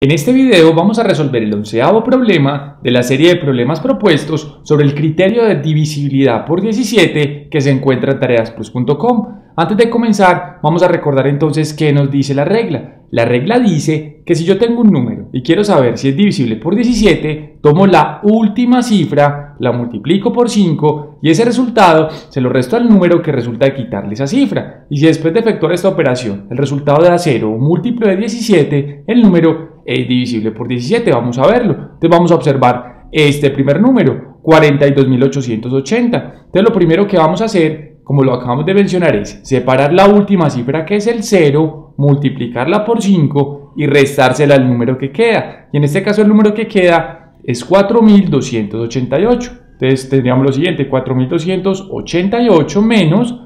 En este video vamos a resolver el onceavo problema de la serie de problemas propuestos sobre el criterio de divisibilidad por 17 que se encuentra en tareasplus.com. Antes de comenzar, vamos a recordar entonces qué nos dice la regla. La regla dice que si yo tengo un número y quiero saber si es divisible por 17, tomo la última cifra, la multiplico por 5 y ese resultado se lo resto al número que resulta de quitarle esa cifra. Y si después de efectuar esta operación el resultado da 0 o múltiplo de 17, el número es divisible por 17, vamos a verlo. Entonces vamos a observar este primer número, 42.880. Entonces lo primero que vamos a hacer, como lo acabamos de mencionar, es separar la última cifra que es el 0, multiplicarla por 5 y restársela al número que queda. Y en este caso el número que queda es 4288. Entonces tendríamos lo siguiente, 4288 menos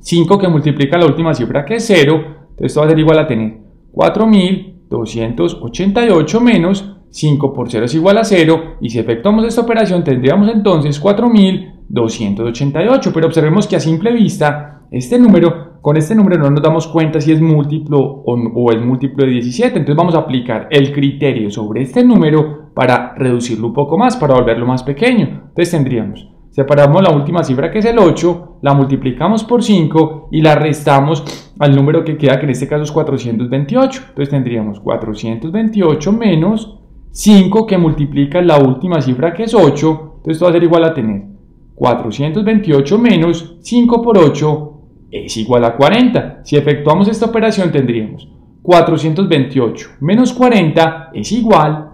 5 que multiplica la última cifra que es 0. Entonces esto va a ser igual a tener 4000 288 menos 5 por 0 es igual a 0 y si efectuamos esta operación tendríamos entonces 4288 pero observemos que a simple vista este número con este número no nos damos cuenta si es múltiplo o, o es múltiplo de 17 entonces vamos a aplicar el criterio sobre este número para reducirlo un poco más para volverlo más pequeño. Entonces tendríamos Separamos la última cifra que es el 8, la multiplicamos por 5 y la restamos al número que queda, que en este caso es 428. Entonces tendríamos 428 menos 5 que multiplica la última cifra que es 8. Entonces esto va a ser igual a tener 428 menos 5 por 8 es igual a 40. Si efectuamos esta operación tendríamos 428 menos 40 es igual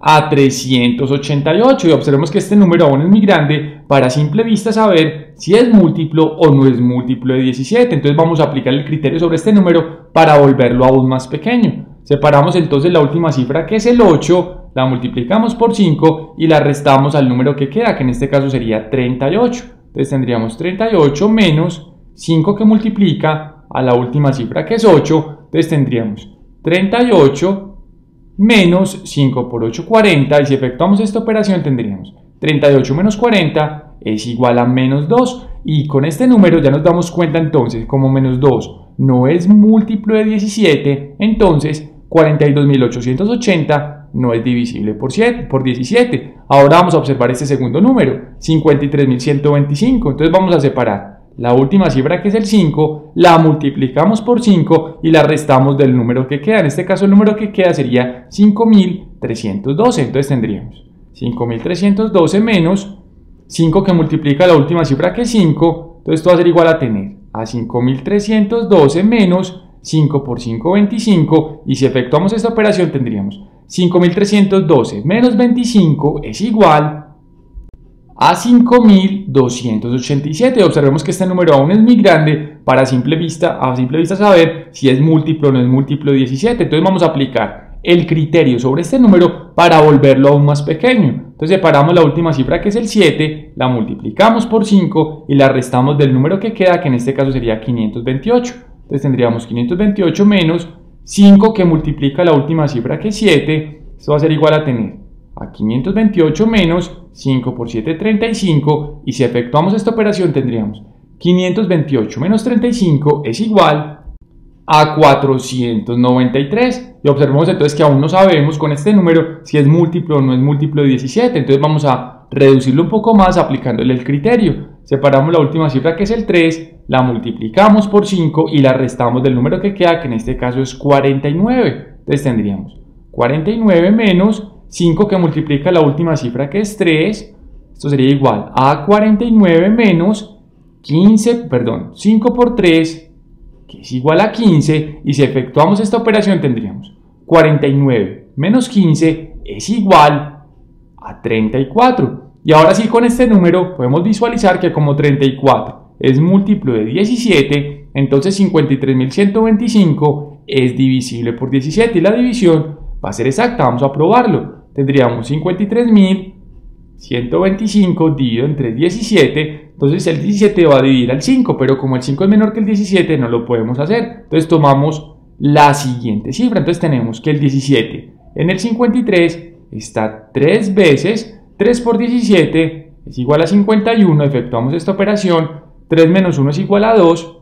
a 388 y observemos que este número aún es muy grande para simple vista saber si es múltiplo o no es múltiplo de 17 entonces vamos a aplicar el criterio sobre este número para volverlo aún más pequeño. Separamos entonces la última cifra que es el 8 la multiplicamos por 5 y la restamos al número que queda que en este caso sería 38 entonces tendríamos 38 menos 5 que multiplica a la última cifra que es 8 entonces tendríamos 38 menos 5 por 8, 40. Y si efectuamos esta operación tendríamos 38 menos 40 es igual a menos 2. Y con este número ya nos damos cuenta entonces como menos 2 no es múltiplo de 17, entonces 42.880 no es divisible por, 7, por 17. Ahora vamos a observar este segundo número, 53.125. Entonces vamos a separar la última cifra que es el 5, la multiplicamos por 5 y la restamos del número que queda. En este caso el número que queda sería 5312. Entonces tendríamos 5312 menos 5 que multiplica la última cifra que es 5. Entonces esto va a ser igual a tener a 5312 menos 5 por 5, 25. Y si efectuamos esta operación tendríamos 5312 menos 25 es igual a 5287. Observemos que este número aún es muy grande para simple vista, a simple vista saber si es múltiplo o no es múltiplo de 17. Entonces vamos a aplicar el criterio sobre este número para volverlo aún más pequeño. Entonces separamos la última cifra que es el 7, la multiplicamos por 5 y la restamos del número que queda, que en este caso sería 528. Entonces tendríamos 528 menos 5 que multiplica la última cifra que es 7. Esto va a ser igual a tener a 528 menos 5 por 7, 35. Y si efectuamos esta operación tendríamos 528 menos 35 es igual a 493. Y observemos entonces que aún no sabemos con este número si es múltiplo o no es múltiplo de 17. Entonces vamos a reducirlo un poco más aplicándole el criterio. Separamos la última cifra que es el 3, la multiplicamos por 5 y la restamos del número que queda, que en este caso es 49. Entonces tendríamos 49 menos 5 que multiplica la última cifra que es 3, esto sería igual a 49 menos 15, perdón, 5 por 3, que es igual a 15, y si efectuamos esta operación tendríamos 49 menos 15 es igual a 34. Y ahora sí con este número podemos visualizar que como 34 es múltiplo de 17, entonces 53.125 es divisible por 17 y la división va a ser exacta, vamos a probarlo tendríamos 53.125 dividido entre 17. Entonces el 17 va a dividir al 5, pero como el 5 es menor que el 17 no lo podemos hacer. Entonces tomamos la siguiente cifra. Entonces tenemos que el 17 en el 53 está 3 veces. 3 por 17 es igual a 51. Efectuamos esta operación. 3 menos 1 es igual a 2.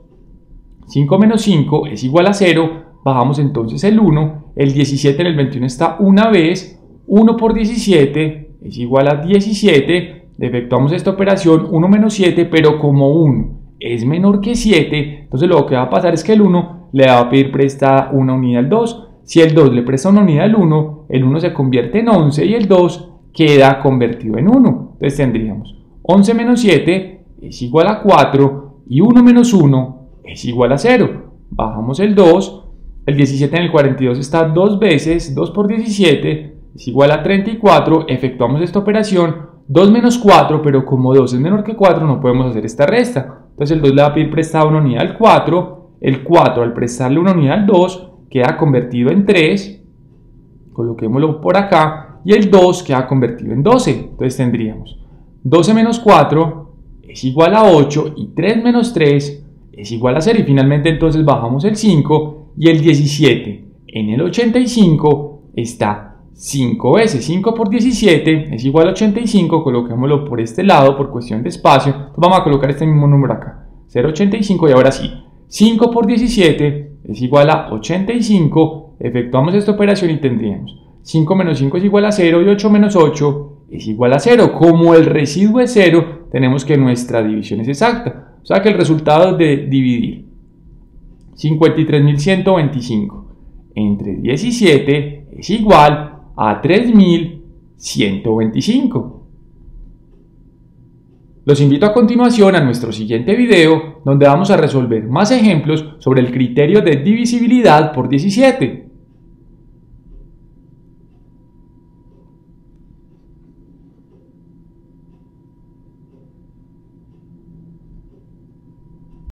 5 menos 5 es igual a 0. Bajamos entonces el 1 el 17 en el 21 está una vez, 1 por 17 es igual a 17, efectuamos esta operación 1 menos 7, pero como 1 es menor que 7, entonces lo que va a pasar es que el 1 le va a pedir prestada una unidad al 2, si el 2 le presta una unidad al 1, el 1 se convierte en 11 y el 2 queda convertido en 1. Entonces tendríamos 11 menos 7 es igual a 4 y 1 menos 1 es igual a 0. Bajamos el 2, el 17 en el 42 está 2 veces, 2 por 17 es igual a 34, efectuamos esta operación, 2 menos 4, pero como 2 es menor que 4 no podemos hacer esta resta. Entonces el 2 le va a pedir prestado una unidad al 4, el 4 al prestarle una unidad al 2 queda convertido en 3, coloquémoslo por acá, y el 2 queda convertido en 12. Entonces tendríamos 12 menos 4 es igual a 8 y 3 menos 3 es igual a 0. Y finalmente entonces bajamos el 5 y el 17 en el 85 está 5 veces. 5 por 17 es igual a 85, coloquémoslo por este lado por cuestión de espacio. vamos a colocar este mismo número acá, 0,85 y ahora sí, 5 por 17 es igual a 85, efectuamos esta operación y tendríamos 5 menos 5 es igual a 0 y 8 menos 8 es igual a 0. Como el residuo es 0, tenemos que nuestra división es exacta. O sea que el resultado de dividir 53.125 entre 17 es igual a 3.125. Los invito a continuación a nuestro siguiente video donde vamos a resolver más ejemplos sobre el criterio de divisibilidad por 17.